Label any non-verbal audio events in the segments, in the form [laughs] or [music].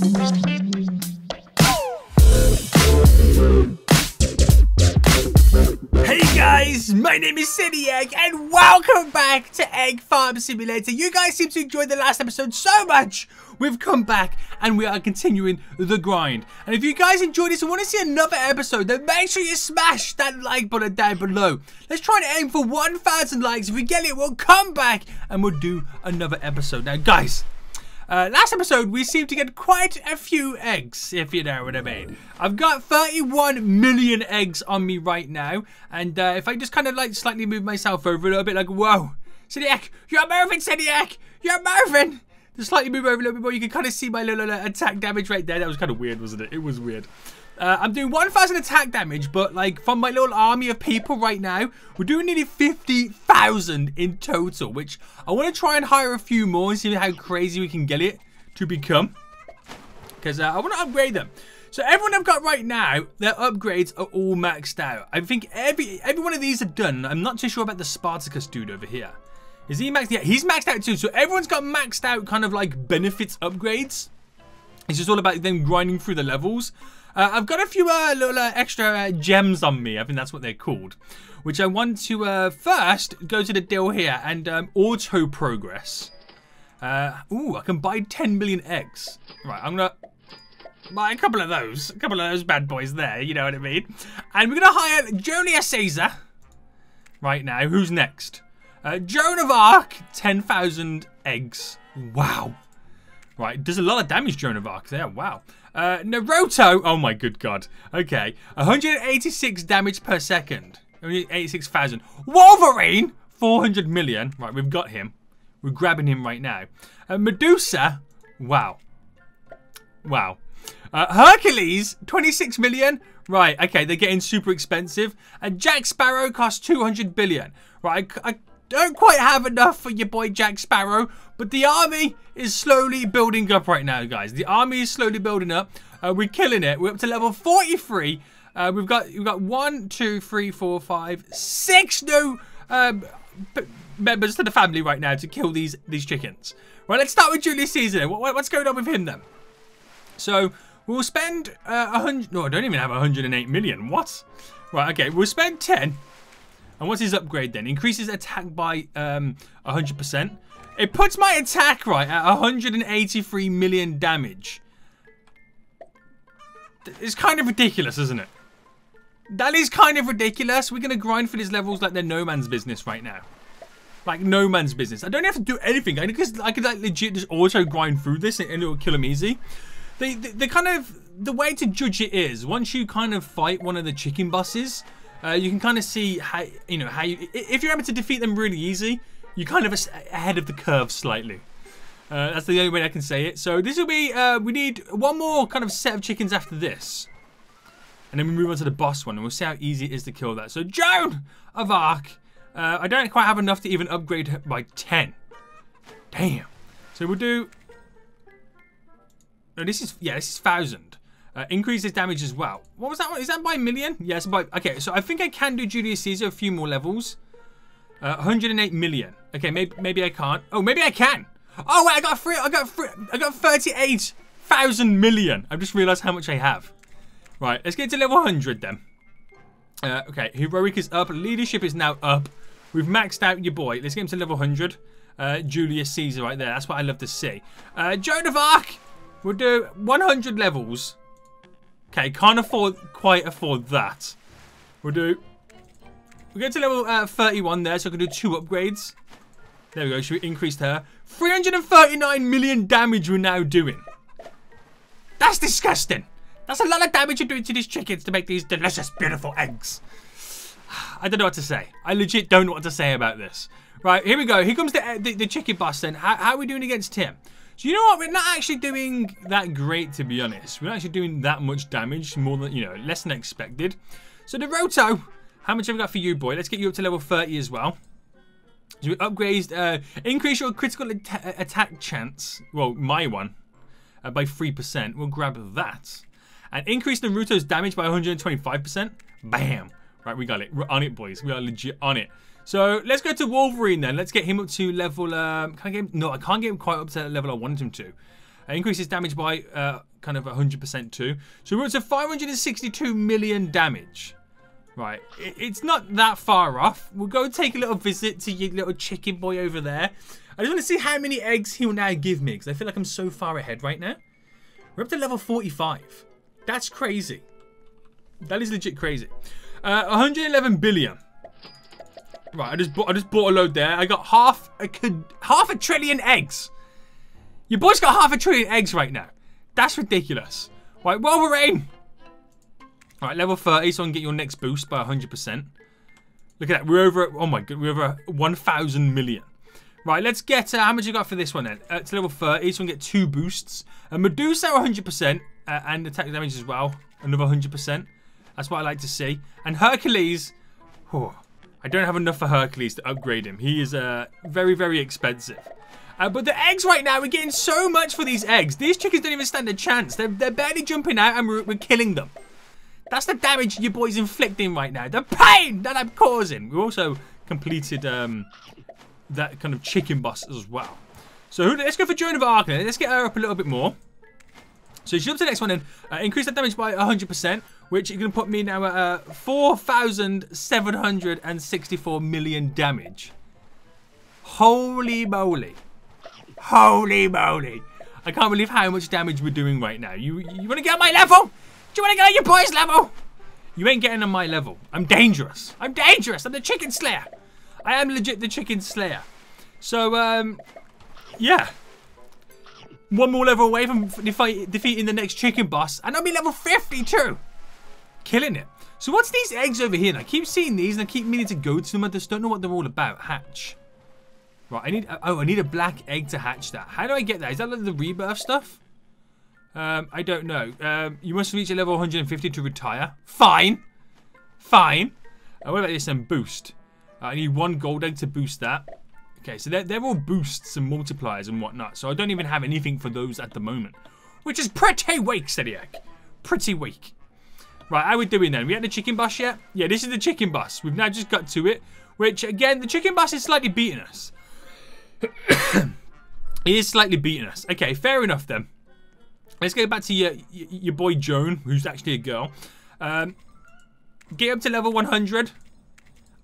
Hey guys, my name is Seniac, and welcome back to Egg Farm Simulator. You guys seem to enjoy the last episode so much. We've come back and we are continuing the grind. And if you guys enjoyed this and want to see another episode, then make sure you smash that like button down below. Let's try and aim for 1,000 likes. If we get it, we'll come back and we'll do another episode. Now, guys, uh, last episode, we seemed to get quite a few eggs, if you know what I mean. I've got 31 million eggs on me right now. And uh, if I just kind of like slightly move myself over a little bit, like, whoa, Seniac, you're moving, Seniac, you're moving. Just slightly move over a little bit more. You can kind of see my little uh, attack damage right there. That was kind of weird, wasn't it? It was weird. Uh, I'm doing 1,000 attack damage, but like from my little army of people right now, we're doing nearly 50,000 in total, which I want to try and hire a few more and see how crazy we can get it to become. Because uh, I want to upgrade them. So everyone I've got right now, their upgrades are all maxed out. I think every every one of these are done. I'm not too sure about the Spartacus dude over here. Is he maxed? Yeah, he's maxed out too. So everyone's got maxed out kind of like benefits upgrades. It's just all about them grinding through the levels. Uh, I've got a few uh, little uh, extra uh, gems on me. I think that's what they're called. Which I want to uh, first go to the deal here and um, auto progress. Uh, ooh, I can buy 10 million eggs. Right, I'm gonna buy a couple of those. A couple of those bad boys there, you know what I mean? And we're gonna hire Julius Caesar right now. Who's next? Joan of Arc, 10,000 eggs. Wow. Right, does a lot of damage, Joan of Arc there. Wow. Uh, Naruto, oh my good god. Okay, 186 damage per second. 86,000. Wolverine, 400 million. Right, we've got him. We're grabbing him right now. Uh, Medusa, wow. Wow. Uh, Hercules, 26 million. Right, okay, they're getting super expensive. And Jack Sparrow costs 200 billion. Right, I, don't quite have enough for your boy Jack Sparrow, but the army is slowly building up right now, guys. The army is slowly building up. Uh, we're killing it. We're up to level 43. Uh, we've got we've got one, two, three, four, five, six new um, members to the family right now to kill these these chickens. Right, let's start with Julius Caesar. What, what's going on with him then? So we'll spend uh, a uh, hundred. No, I don't even have 108 million. What? Right, okay. We'll spend 10 and what's his upgrade then? Increases attack by um, 100%. It puts my attack right at 183 million damage. It's kind of ridiculous, isn't it? That is kind of ridiculous. We're going to grind for these levels like they're no man's business right now. Like no man's business. I don't have to do anything. I could, I could like legit just auto grind through this and, it will kill him easy. The, the, the kind of, the way to judge it is, once you kind of fight one of the chicken bosses, uh, you can kind of see how, you know, how you, if you're able to defeat them really easy, you're kind of ahead of the curve slightly. Uh, that's the only way I can say it. So this will be, uh, we need one more kind of set of chickens after this. And then we move on to the boss one, and we'll see how easy it is to kill that. So Joan of Arc, uh, I don't quite have enough to even upgrade her by 10. Damn. So we'll do, no, this is, yeah, this is 1,000. Uh, increases damage as well. What was that? Is that by a million? Yes, by... Okay, so I think I can do Julius Caesar a few more levels. Uh, 108 million. Okay, maybe maybe I can't. Oh, maybe I can. Oh, wait, I got free. I got free. I got 38,000 million. I've just realized how much I have. Right, let's get to level 100 then. Uh, okay, heroic is up. Leadership is now up. We've maxed out your boy. Let's get him to level 100. Uh, Julius Caesar right there. That's what I love to see. Uh, Joan of Arc. We'll do 100 levels. Okay, can't afford quite afford that. We'll do. We'll get to level uh, 31 there, so I can do two upgrades. There we go. Should we increase her? 339 million damage we're now doing. That's disgusting. That's a lot of damage you're doing to these chickens to make these delicious, beautiful eggs. [sighs] I don't know what to say. I legit don't know what to say about this. Right, here we go. Here comes the, the, the chicken boss then. How, how are we doing against him? So you know what? We're not actually doing that great, to be honest. We're not actually doing that much damage, more than, you know, less than expected. So Naruto, how much have we got for you, boy? Let's get you up to level 30 as well. So we upgrade, uh, increase your critical at attack chance, well, my one, uh, by 3%. We'll grab that. And increase Naruto's damage by 125%. Bam. Right, we got it. We're on it, boys. We are legit on it. So let's go to Wolverine then. Let's get him up to level. Um, can I get him? No, I can't get him quite up to the level I wanted him to. Uh, increases damage by uh, kind of 100% too. So we're up to 562 million damage. Right, it, it's not that far off. We'll go take a little visit to your little chicken boy over there. I just want to see how many eggs he'll now give me because I feel like I'm so far ahead right now. We're up to level 45. That's crazy. That is legit crazy. Uh, 111 billion. Right, I just bought I just bought a load there. I got half a half a trillion eggs. Your boy's got half a trillion eggs right now. That's ridiculous. Right, Wolverine. Right, level 30, so I can get your next boost by 100%. Look at that. We're over, oh my god, we're over 1,000 million. Right, let's get, uh, how much you got for this one then? Uh, it's level 30, so we can get two boosts. Uh, Medusa 100%, uh, and attack damage as well, another 100%. That's what I like to see. And Hercules, oh, I don't have enough for Hercules to upgrade him. He is uh, very, very expensive. Uh, but the eggs right now, we're getting so much for these eggs. These chickens don't even stand a chance. They're, they're barely jumping out and we're, we're killing them. That's the damage your boy's inflicting right now. The pain that I'm causing. We also completed um, that kind of chicken boss as well. So let's go for Joan of Arc. Let's get her up a little bit more. So she up to the next one and uh, increase that damage by 100%, which is going to put me now at uh, 4,764 million damage. Holy moly. Holy moly. I can't believe how much damage we're doing right now. You you want to get on my level? Do you want to get on your boy's level? You ain't getting on my level. I'm dangerous. I'm dangerous. I'm the chicken slayer. I am legit the chicken slayer. So, um, yeah. One more level away from defeating the next chicken boss. And I'll be level 50 too. Killing it. So what's these eggs over here? I keep seeing these and I keep meaning to go to them. I just don't know what they're all about. Hatch. Right, I need, oh, I need a black egg to hatch that. How do I get that? Is that like the rebirth stuff? Um, I don't know. Um, you must reach a level 150 to retire. Fine. Fine. Uh, what about this then? Boost. Uh, I need one gold egg to boost that. Okay, so they're, they're all boosts and multipliers and whatnot. So I don't even have anything for those at the moment. Which is pretty weak, Seniac. Pretty weak. Right, how are we doing then? We had the chicken bus yet? Yeah, this is the chicken bus. We've now just got to it. Which, again, the chicken bus is slightly beating us. [coughs] it is slightly beating us. Okay, fair enough then. Let's go back to your your boy Joan, who's actually a girl. Um, get up to level 100.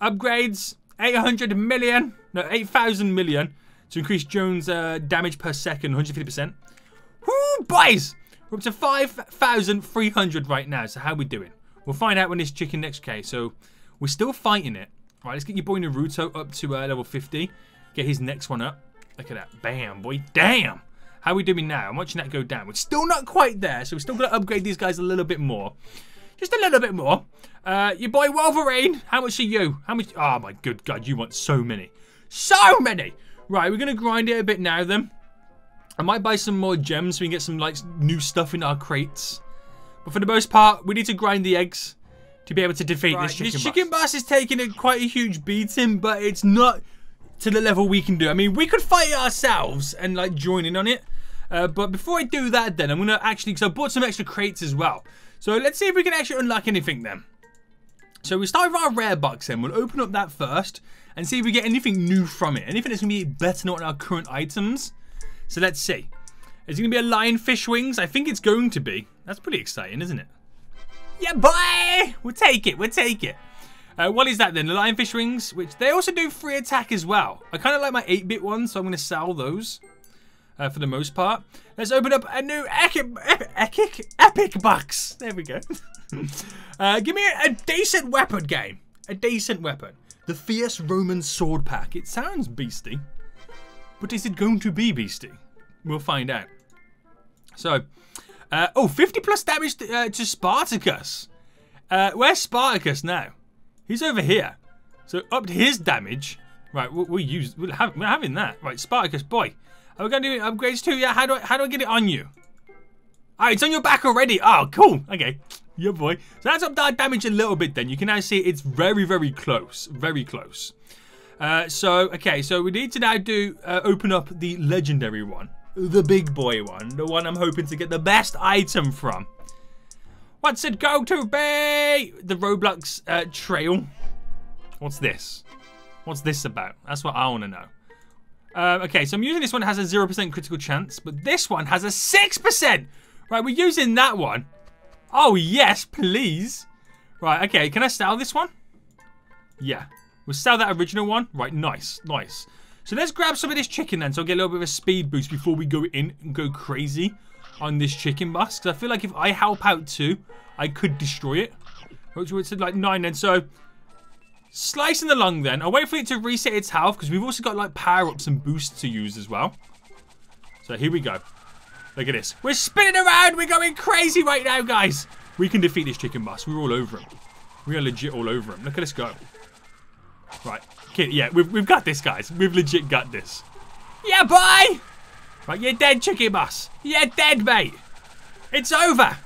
Upgrades 800 million, no 8,000 million to increase Joan's uh, damage per second 150%. Whoo, boys! We're up to 5,300 right now. So how we doing? We'll find out when this chicken next. Okay, so we're still fighting it. Right, let's get your boy Naruto up to uh, level 50. Get his next one up. Look at that. Bam, boy. Damn. How are we doing now? I'm watching that go down. We're still not quite there, so we're still going to upgrade these guys a little bit more. Just a little bit more. Uh, your boy Wolverine, how much are you? How much? Oh, my good God, you want so many. So many! Right, we're going to grind it a bit now, then. I might buy some more gems so we can get some, like, new stuff in our crates. But for the most part, we need to grind the eggs to be able to defeat right, this chicken this chicken boss. is taking a quite a huge beating, but it's not to the level we can do. I mean, we could fight it ourselves and like join in on it. Uh, but before I do that then, I'm going to actually, because I bought some extra crates as well. So let's see if we can actually unlock anything then. So we start with our rare box then. We'll open up that first and see if we get anything new from it. Anything that's going to be better than our current items. So let's see. Is it going to be a lionfish wings? I think it's going to be. That's pretty exciting, isn't it? Yeah, boy! We'll take it. We'll take it. Uh, what is that then? The lionfish wings, which they also do free attack as well. I kind of like my 8-bit ones, so I'm going to sell those uh, for the most part. Let's open up a new epic, epic, epic box. There we go. [laughs] uh, give me a, a, decent weapon game. A decent weapon. The Fierce Roman Sword Pack. It sounds beasty, but is it going to be beasty? We'll find out. So, uh, oh, 50 plus damage to, uh, to Spartacus. Uh, where's Spartacus now? He's over here. So up to his damage. Right, we'll, we'll use. We'll have, we're having that. Right, Spartacus, boy. Are we gonna do upgrades too? Yeah. How do I? How do I get it on you? Oh, it's on your back already. Oh, cool. Okay. Yeah, boy. So that's up that damage a little bit. Then you can now see it's very, very close. Very close. Uh, so okay. So we need to now do uh, open up the legendary one, the big boy one, the one I'm hoping to get the best item from. What's it go to be? The Roblox uh, trail. What's this? What's this about? That's what I want to know. Um, okay, so I'm using this one has a 0% critical chance, but this one has a 6%. Right, we're using that one. Oh, yes, please. Right, okay, can I sell this one? Yeah. We'll sell that original one. Right, nice, nice. So let's grab some of this chicken then, so I'll get a little bit of a speed boost before we go in and go crazy on this chicken bus. Because I feel like if I help out too, I could destroy it. Which say like nine then. So slicing the lung then. I'll wait for it to reset its health because we've also got like power-ups and boosts to use as well. So here we go. Look at this. We're spinning around. We're going crazy right now, guys. We can defeat this chicken bus. We're all over him. We are legit all over him. Look at us go. Right. Okay, yeah, we've, we've got this, guys. We've legit got this. Yeah, boy! Right, you're dead, chicken bus. You're dead, mate. It's over.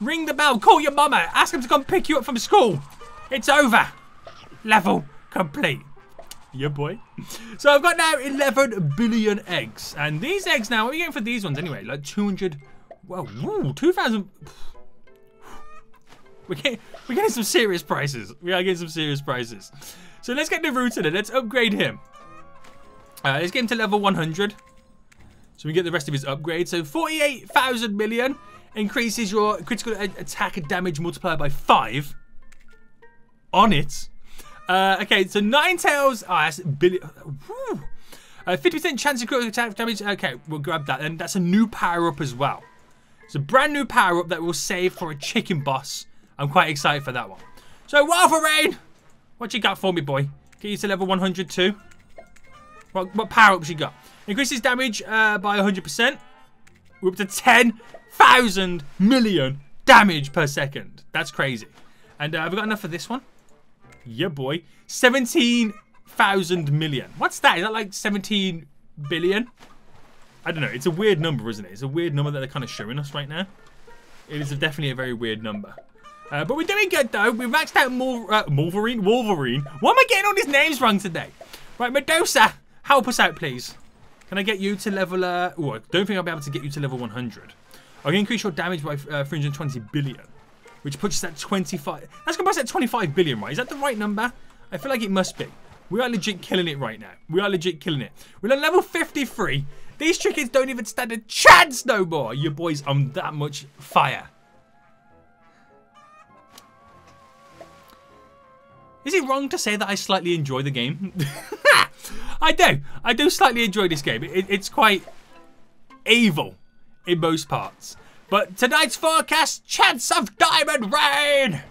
Ring the bell. Call your mama. Ask him to come pick you up from school. It's over. Level complete. Yeah, boy. So I've got now 11 billion eggs. And these eggs now, what are you getting for these ones anyway? Like 200... Well, woo, 2,000... We're getting, we're getting some serious prices. We are getting some serious prices. So let's get the Naruto then. Let's upgrade him. Uh, let's get him to level 100. So we get the rest of his upgrade. So 48,000 million increases your critical attack damage multiplier by 5 on it. Uh, okay, so Ninetales. Oh, that's billion. 50% uh, chance of critical attack damage. Okay, we'll grab that. And that's a new power up as well. It's a brand new power up that we'll save for a chicken boss. I'm quite excited for that one. So, Wolverine, what you got for me, boy? Get you to level 100 too. What, what power ups you got? Increases damage uh, by 100%. We're up to 10,000 million damage per second. That's crazy. And uh, have we got enough for this one? Yeah, boy. 17,000 million. What's that? Is that like 17 billion? I don't know. It's a weird number, isn't it? It's a weird number that they're kind of showing us right now. It is definitely a very weird number. Uh, but we're doing good, though. We've maxed out Mul uh, Wolverine. Wolverine. Why am I getting all these names wrong today? Right, Medusa. Help us out, please. Can I get you to level... Uh, oh, I don't think I'll be able to get you to level 100. I can increase your damage by uh, 320 billion. Which puts us at 25... That's to put us at 25 billion, right? Is that the right number? I feel like it must be. We are legit killing it right now. We are legit killing it. We're on level 53. These chickens don't even stand a chance no more. You boys on that much fire. Is it wrong to say that I slightly enjoy the game? [laughs] I do. I do slightly enjoy this game. It, it's quite evil in most parts. But tonight's forecast, chance of diamond rain!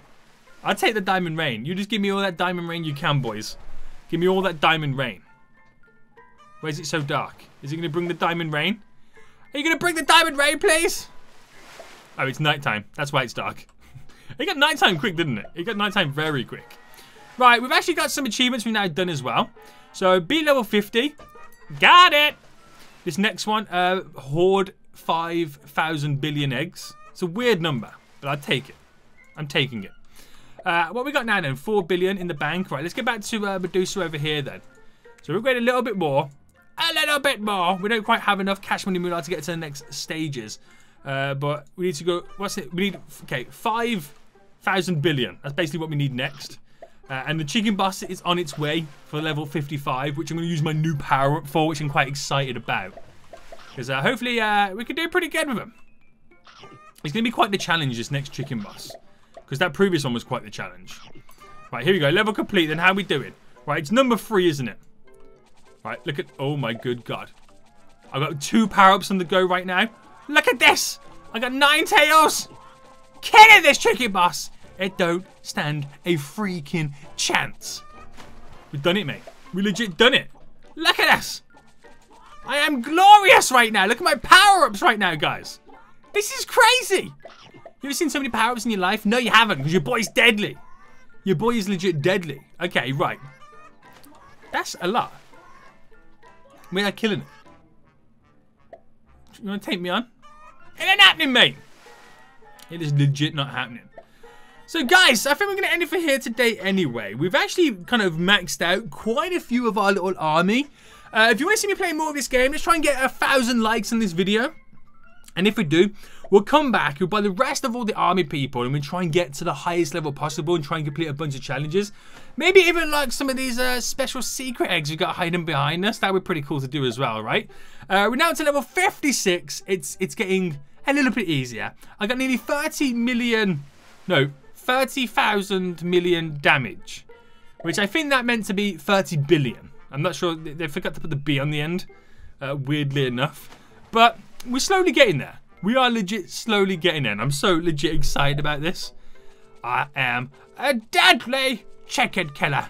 I'll take the diamond rain. You just give me all that diamond rain you can, boys. Give me all that diamond rain. Why is it so dark? Is it going to bring the diamond rain? Are you going to bring the diamond rain, please? Oh, it's nighttime. That's why it's dark. [laughs] it got nighttime quick, didn't it? It got nighttime very quick. Right, we've actually got some achievements we've now done as well. So, beat level 50. Got it! This next one, uh, hoard 5,000 billion eggs. It's a weird number, but I'll take it. I'm taking it. Uh, what we got now then? 4 billion in the bank. Right, let's get back to uh, Medusa over here then. So we've got a little bit more. A little bit more. We don't quite have enough cash money moolah to get to the next stages. Uh, but we need to go, what's it? We need, okay, 5,000 billion. That's basically what we need next. Uh, and the chicken bus is on its way for level 55, which I'm going to use my new power up for, which I'm quite excited about. Because uh, hopefully uh, we can do pretty good with him. It's going to be quite the challenge, this next chicken bus. Because that previous one was quite the challenge. Right, here we go. Level complete. Then how we doing? Right, it's number three, isn't it? Right, look at... Oh, my good God. I've got two power-ups on the go right now. Look at this. I got nine tails! Killing this chicken bus. It don't stand a freaking chance. We've done it, mate. We legit done it. Look at us. I am glorious right now. Look at my power-ups right now, guys. This is crazy. You ever seen so many power-ups in your life? No, you haven't, because your boy's deadly. Your boy is legit deadly. Okay, right. That's a lot. We are killing it. You want to take me on? It ain't happening, mate. It is legit not happening. So guys, I think we're going to end it for here today anyway. We've actually kind of maxed out quite a few of our little army. Uh, if you want to see me play more of this game, let's try and get a thousand likes on this video. And if we do, we'll come back, we'll buy the rest of all the army people, and we'll try and get to the highest level possible and try and complete a bunch of challenges. Maybe even like some of these uh, special secret eggs we've got hiding behind us. That would be pretty cool to do as well, right? Uh, we're now to level 56. It's, it's getting a little bit easier. I got nearly 30 million, no, 30,000 million damage, which I think that meant to be 30 billion. I'm not sure, they forgot to put the B on the end, uh, weirdly enough. But we're slowly getting there. We are legit slowly getting. And I'm so legit excited about this. I am a deadly chicken killer.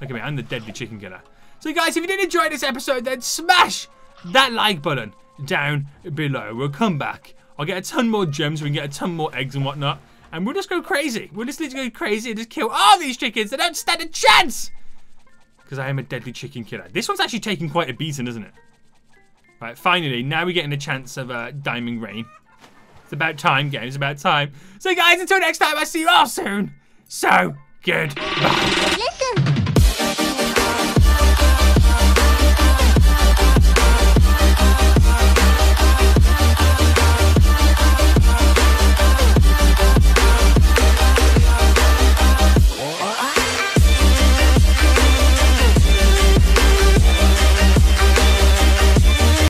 Look at me, I'm the deadly chicken killer. So guys, if you did enjoy this episode, then smash that like button down below. We'll come back. I'll get a ton more gems. We can get a ton more eggs and whatnot. And we'll just go crazy. We'll just go crazy and just kill all these chickens. They don't stand a chance. Because I am a deadly chicken killer. This one's actually taking quite a beating, isn't it? Right, finally, now we're getting a chance of uh, Diamond Rain. It's about time, guys. It's about time. So, guys, until next time, I'll see you all soon. So, goodbye.